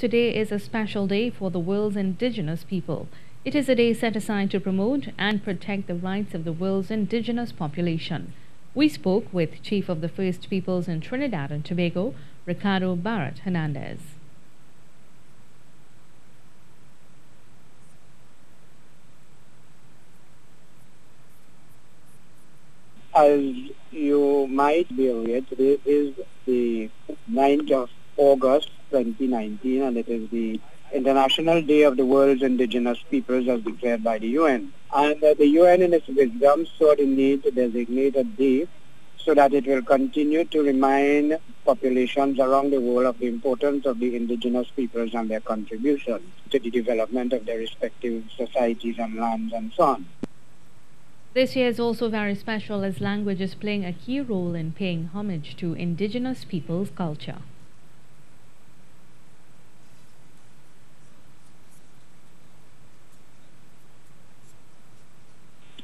Today is a special day for the world's indigenous people. It is a day set aside to promote and protect the rights of the world's indigenous population. We spoke with Chief of the First Peoples in Trinidad and Tobago, Ricardo Bharath-Hernandez. As you might be aware, today is the 9th of August 2019 and it is the International Day of the World's Indigenous Peoples as declared by the UN. And uh, the UN in its wisdom saw the need to designate a day so that it will continue to remind populations around the world of the importance of the indigenous peoples and their contribution to the development of their respective societies and lands and so on. This year is also very special as language is playing a key role in paying homage to indigenous people's culture.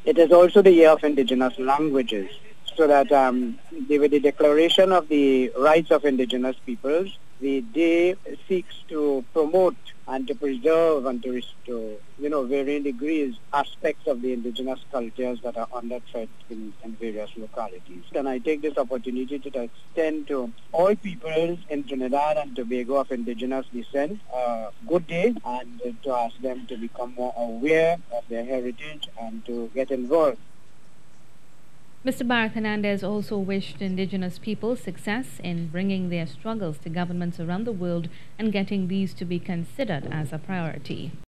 It is also the year of indigenous languages, so that um, with the declaration of the rights of indigenous peoples, the day seeks to promote and to preserve and to restore, you know, varying degrees, aspects of the indigenous cultures that are under threat in, in various localities. And I take this opportunity to extend to all peoples in Trinidad and Tobago of indigenous descent a good day and to ask them to become more aware their heritage and to get involved. Mr. Bharath-Hernandez also wished indigenous people success in bringing their struggles to governments around the world and getting these to be considered as a priority.